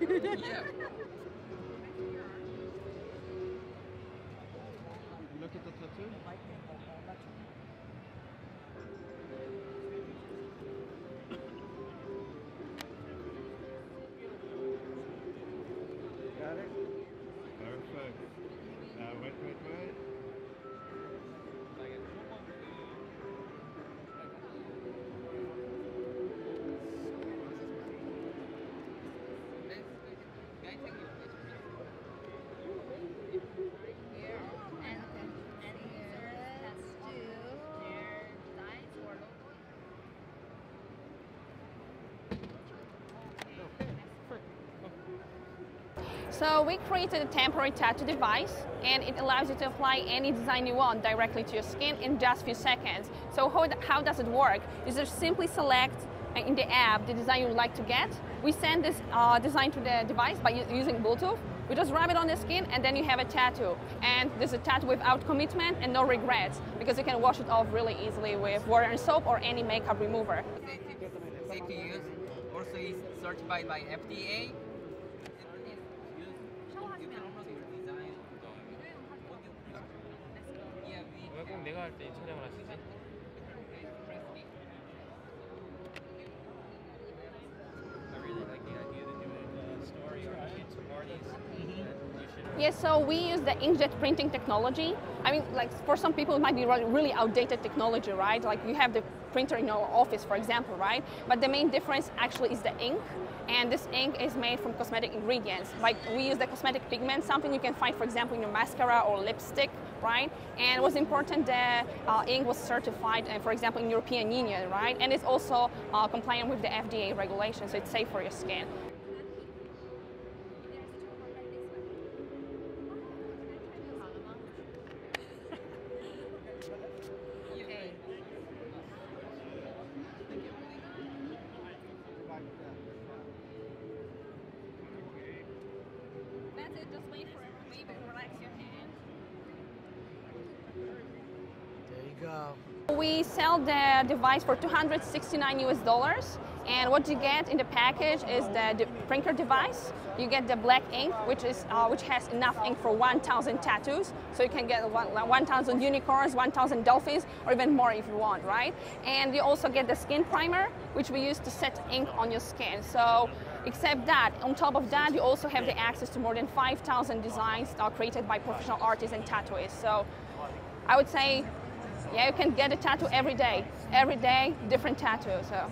yeah. So we created a temporary tattoo device and it allows you to apply any design you want directly to your skin in just a few seconds. So how, how does it work? You just simply select uh, in the app the design you would like to get. We send this uh, design to the device by using Bluetooth. We just rub it on the skin and then you have a tattoo. And this is a tattoo without commitment and no regrets because you can wash it off really easily with water and soap or any makeup remover. Safe to use. Also is certified by FDA. 때 촬영을 하시지? Yes, so we use the inkjet printing technology. I mean, like for some people, it might be really outdated technology, right? Like you have the printer in your office, for example, right? But the main difference actually is the ink. And this ink is made from cosmetic ingredients. Like we use the cosmetic pigment, something you can find, for example, in your mascara or lipstick, right? And it was important that uh, ink was certified, uh, for example, in European Union, right? And it's also uh, compliant with the FDA regulations, so it's safe for your skin. That's it, just wait for it, maybe relax your hand. We sell the device for 269 US dollars, and what you get in the package is the, printer device. You get the black ink, which is uh, which has enough ink for 1,000 tattoos. So you can get one- 1,000 unicorns, 1,000 dolphins, or even more if you want, right? And you also get the skin primer, which we use to set ink on your skin. So except that, on top of that, you also have the access to more than 5,000 designs that are created by professional artists and tattooists. So I would say yeah, you can get a tattoo every day. Every day, different tattoo. So